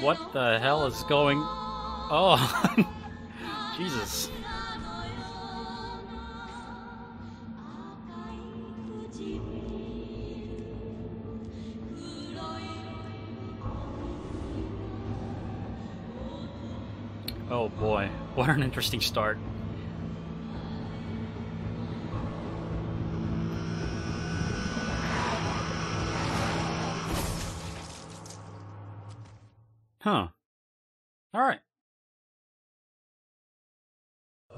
What the hell is going... Oh, Jesus. Oh boy, what an interesting start. Huh. Alright.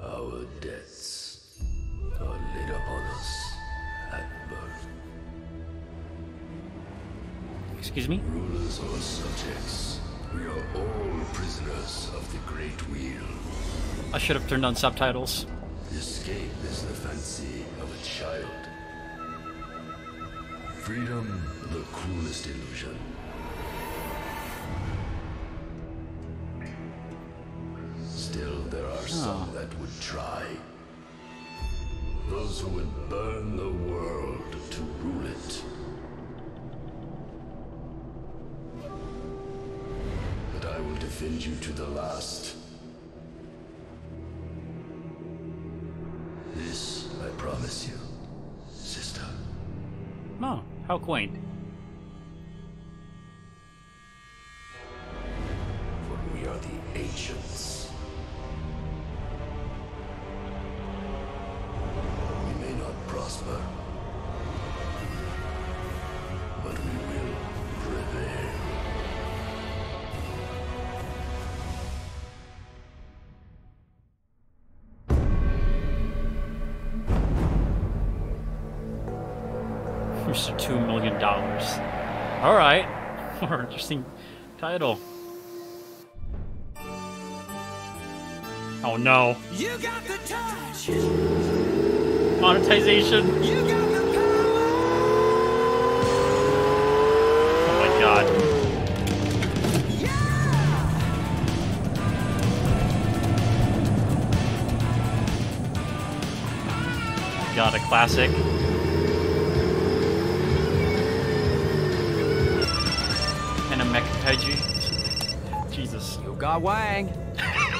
Our debts are laid upon us at birth. Excuse me? Rulers or subjects, we are all prisoners of the Great Wheel. I should have turned on subtitles. Escape is the fancy of a child. Freedom, the cruelest illusion. Some that would try. Those who would burn the world to rule it. But I will defend you to the last. This I promise you, sister. Oh, how quaint. Your two million dollars. Alright. More interesting title. Oh no. You got the touch. Monetization. You got the power. Oh my god. God, a classic. Got Wang.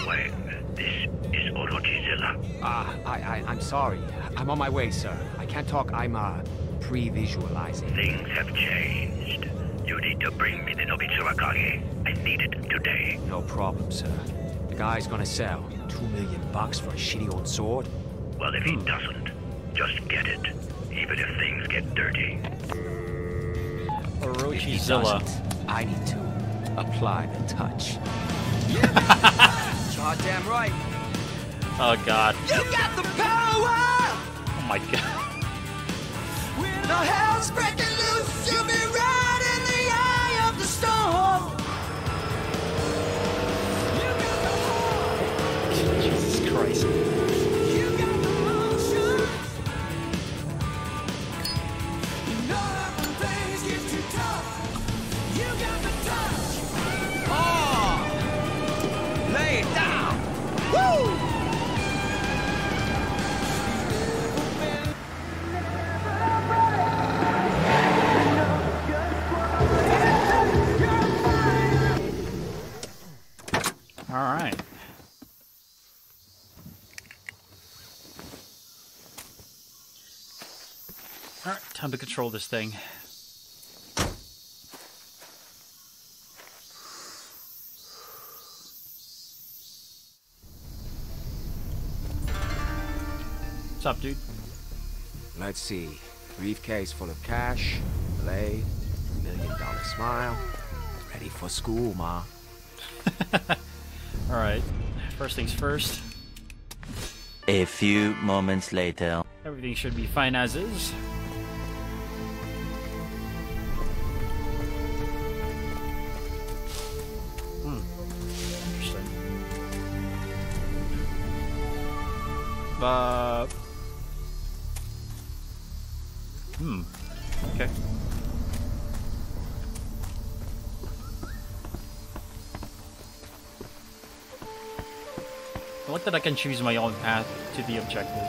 Wang, this is Orochi Zilla. Ah, I, I, I'm sorry. I'm on my way, sir. I can't talk. I'm, uh, pre-visualizing. Things have changed. You need to bring me the Nobitsurakage. I need it today. No problem, sir. The guy's gonna sell two million bucks for a shitty old sword. Well, if he doesn't, just get it. Even if things get dirty. If he Orochi Zilla. doesn't, I need to apply the touch. Goddamn right. Oh god. You got the power. Oh my god. When the hell's breaking loose, you'll be right in the eye of the storm. You got the heart. Jesus Christ. Time to control this thing. What's up, dude? Let's see. Briefcase full of cash, blade, million dollar smile. Ready for school, ma. Alright, first things first. A few moments later. Everything should be fine as is. Uh... Hmm. Okay. I like that I can choose my own path to the objective.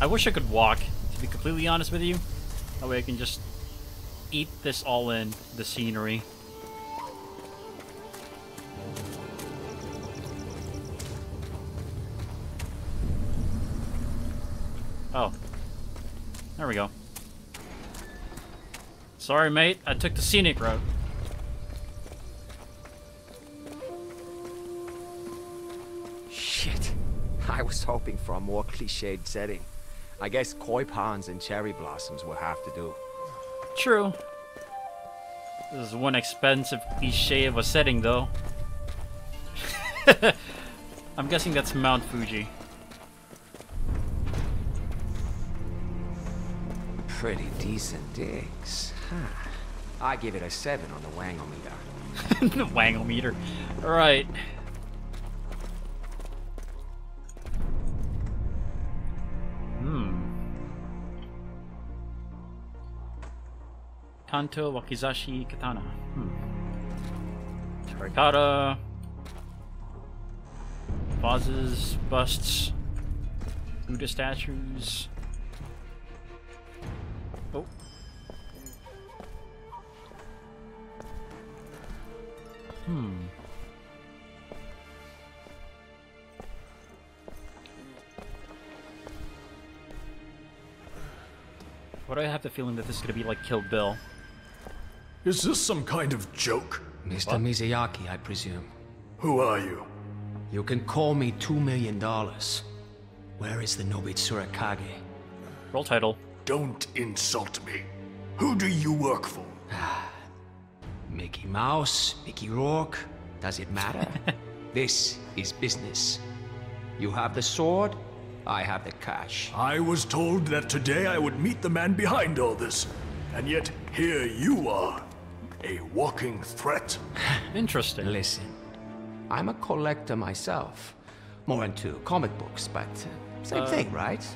I wish I could walk, to be completely honest with you. That way I can just eat this all in, the scenery. Sorry, mate. I took the scenic route. Shit. I was hoping for a more cliched setting. I guess koi ponds and cherry blossoms will have to do. True. This is one expensive cliche of a setting, though. I'm guessing that's Mount Fuji. Pretty decent digs. I give it a 7 on the wangometer. the wangle meter. Alright. Hmm. Tanto Wakizashi Katana. Hmm. Terracotta. Vases, busts, Buddha statues. Have the feeling that this is gonna be like Kill Bill? Is this some kind of joke? Mr. Mizuyaki, I presume. Who are you? You can call me two million dollars. Where is the Nobitsura Kage? Roll title. Don't insult me. Who do you work for? Mickey Mouse, Mickey Rourke, does it matter? this is business. You have the sword, I have the cash. I was told that today I would meet the man behind all this. And yet, here you are. A walking threat. Interesting. Listen, I'm a collector myself. More into comic books, but uh, same thing, right?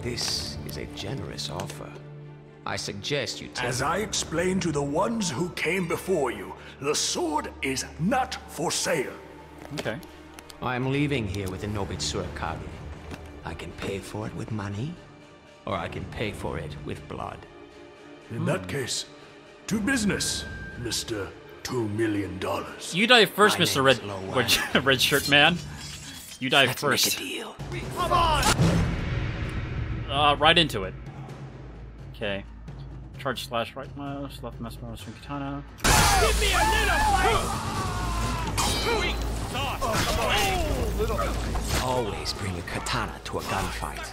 This is a generous offer. I suggest you take As I explained to the ones who came before you, the sword is not for sale. Okay. I'm leaving here with the Nobitsura Kage. I can pay for it with money, or I can pay for it with blood. In that case, to business, Mr. Two Million Dollars. You die first, My Mr. Red, red, red shirt man. You die Let's make a first. deal. Uh, right into it. Okay. Charge slash right mouse, left mouse mouse from katana. Always bring a katana to a gunfight.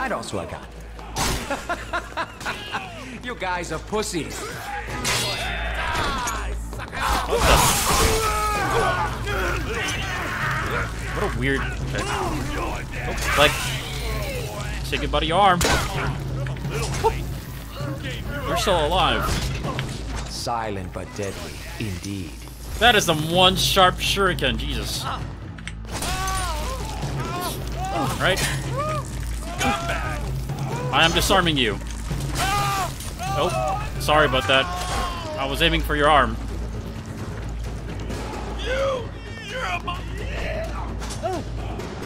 And also a gun. you guys are pussies. What a weird. Oh, like, say goodbye to your arm. You're still alive. Silent but deadly, indeed. That is some one sharp shuriken. Jesus. Right? I am disarming you. Oh, sorry about that. I was aiming for your arm.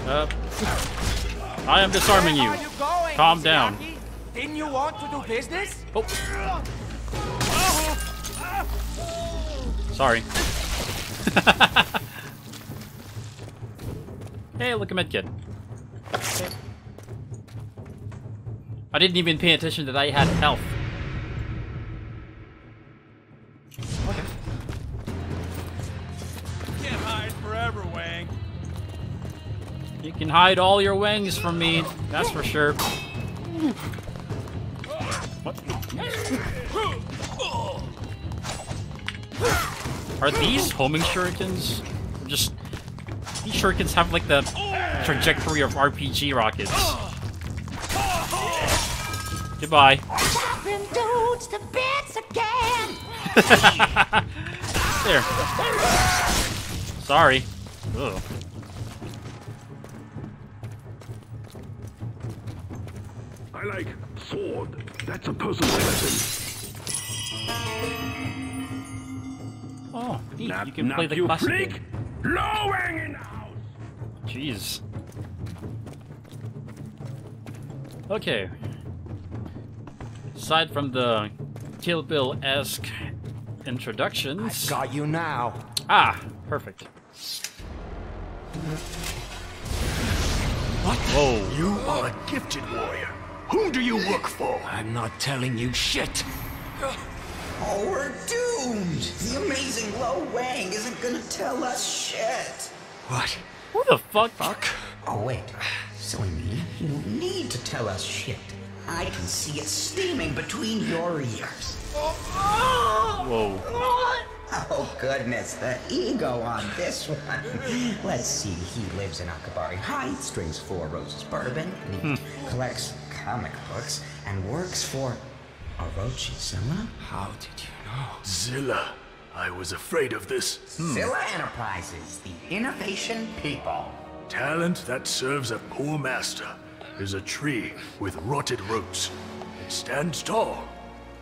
Uh, I am disarming you. Calm down. Didn't you want to do business? Oh. Sorry. hey, look, a medkit. I didn't even pay attention that I had health. Okay. Can't hide forever, Wang. You can hide all your wings from me, that's for sure. What? Are these homing shurikens? Or Just these shurikens have like the trajectory of RPG rockets. Goodbye. Chopping dudes to bits again. There. Sorry. Ugh. I like sword. That's a personal weapon. Oh, neat. Not, you can not play the you classic. freak. game. Lowing in the house. Jeez. Okay. Aside from the Kill Bill esque introductions. I Got you now. Ah, perfect. What? Whoa. You are a gifted warrior. Whom do you work for? I'm not telling you shit. Oh, we're doomed. The amazing Lo Wang isn't gonna tell us shit. What? Who the fuck? Fuck. Oh, wait. Silly me. You don't need to tell us shit. I can see it steaming between your ears. Whoa. Oh, goodness, the ego on this one. Let's see, he lives in Akabari Heights, drinks four roses bourbon, and he hmm. collects comic books, and works for Orochi-sama? How did you know? Zilla. I was afraid of this. Hmm. Zilla Enterprises, the innovation people. Talent that serves a poor master is a tree with rotted roots. It stands tall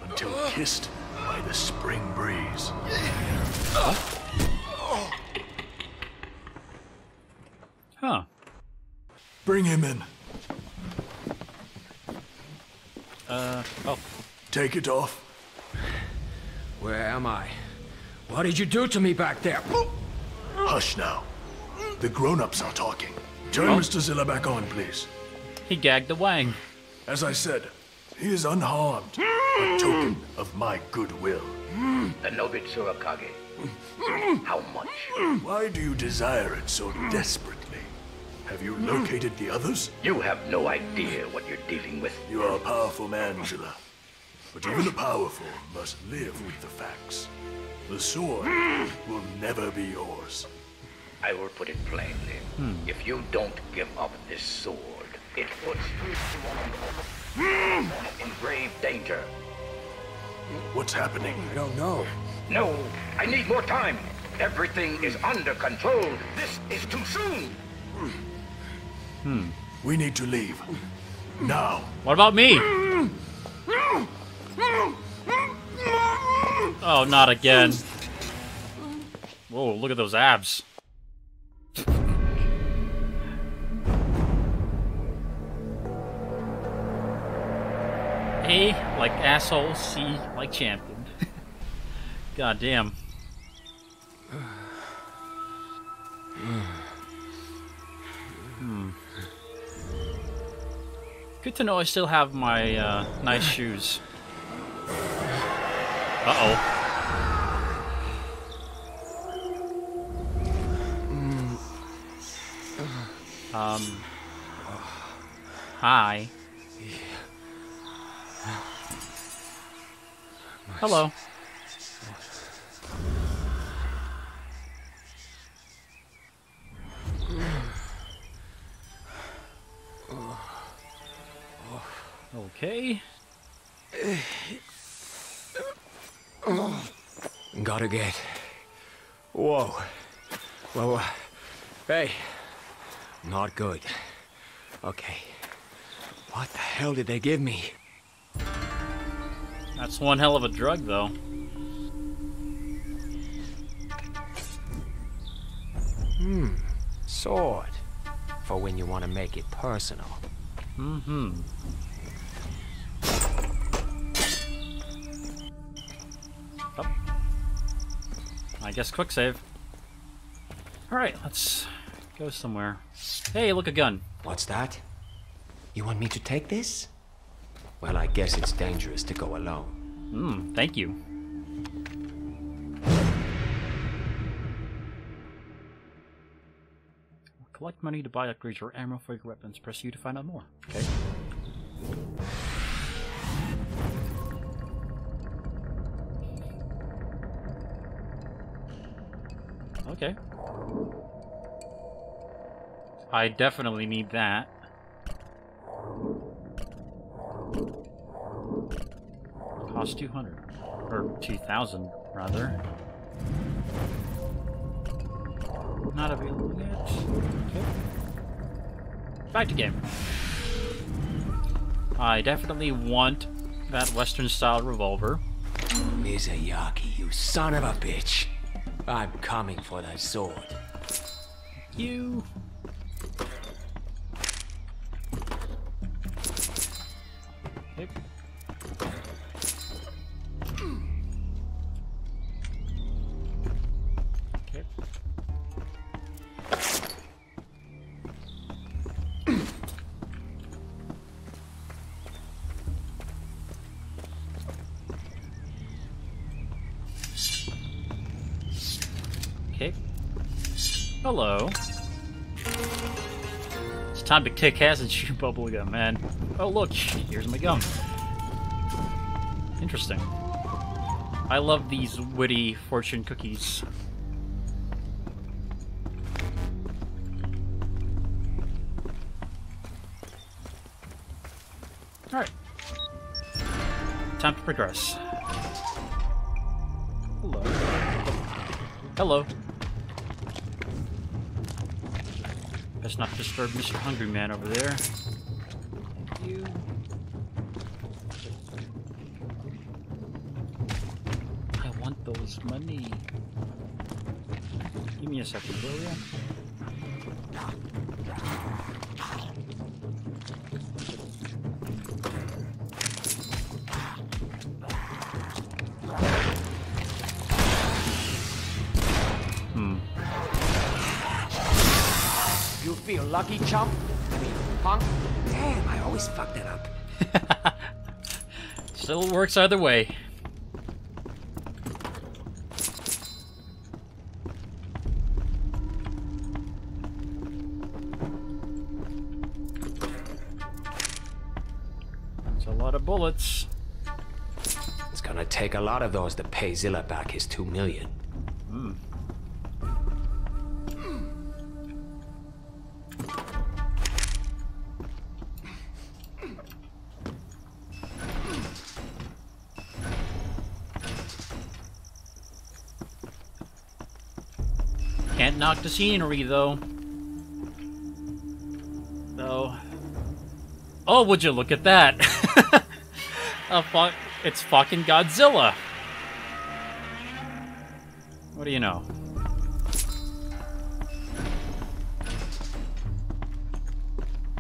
until kissed by the spring breeze. Huh. Bring him in. Uh, oh. Take it off. Where am I? What did you do to me back there? Hush now. The grown-ups are talking. Turn Mr. Zilla back on, please. He gagged the Wang. As I said, he is unharmed. A token of my goodwill. The Nobitsura Kage. How much? Why do you desire it so desperately? Have you located the others? You have no idea what you're dealing with. You are a powerful man, Zilla. But even the powerful must live with the facts. The sword will never be yours. I will put it plainly. Hmm. If you don't give up this sword, it puts you in grave danger. What's happening? I don't know. No, I need more time. Everything is under control. This is too soon. Hmm. We need to leave. Now. What about me? Oh, not again. Whoa, look at those abs. A like asshole, C like champion. God damn. Good to know I still have my uh, nice shoes. Uh oh. Um. Hi. Hello. Okay. Gotta get. Whoa. Whoa. whoa. Hey. Not good. Okay. What the hell did they give me? That's one hell of a drug, though. Hmm. Sword. For when you want to make it personal. Mm-hmm. Oh. I guess quick save. Alright, let's go somewhere. Hey, look, a gun. What's that? You want me to take this? Well, I guess it's dangerous to go alone. Hmm, thank you. Collect money to buy upgrades or ammo for your weapons. Press U to find out more. Okay. Okay. I definitely need that. Cost 200. Or 2,000, rather. Not available yet. Okay. Back to game. I definitely want that Western style revolver. Mizuyaki, you son of a bitch. I'm coming for that sword. You. Hello. It's time to kick ass and shoot bubblegum, man. Oh look, here's my gum. Interesting. I love these witty fortune cookies. Alright. Time to progress. Hello. Hello. Let's not disturb Mr. Hungry Man over there. You. I want those money. Give me a second, will ya? Lucky, chump? I mean, punk? Damn, I always fuck that up. Still works either way. That's a lot of bullets. It's gonna take a lot of those to pay Zilla back his two million. Can't knock the scenery, though. Though. Oh, would you look at that? Fu- it's fucking Godzilla. What do you know?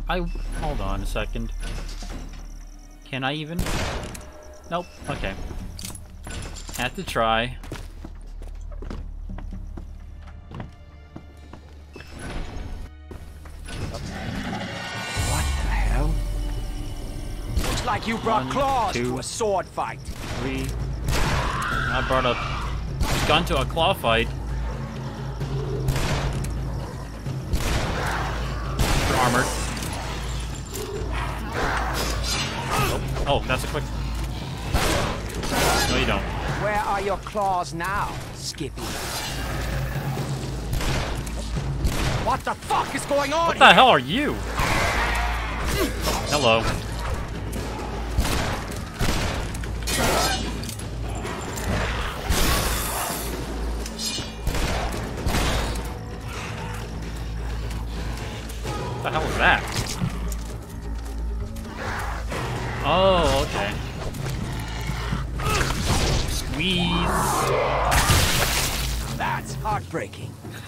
I hold on a second. Can I even? Nope. Okay. Had to try. Like you brought One, claws two. to a sword fight. Three. I brought a gun to a claw fight. You're armored. Oh, oh, that's a quick. No, you don't. Where are your claws now, Skippy? What the fuck is going on What the hell are you? Hello.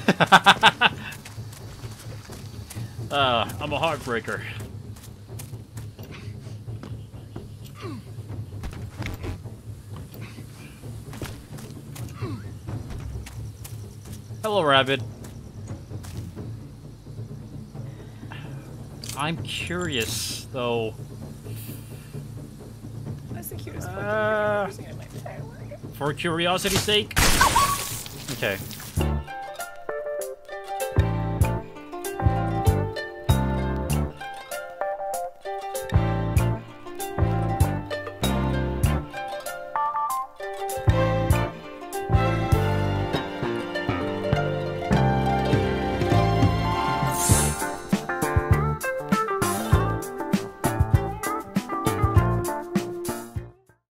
Uh, I'm a heartbreaker. Hello, Rabbit. I'm curious, though. That's the cutest Uh, fucking thing I've ever seen in my entire life. For curiosity's sake? Okay.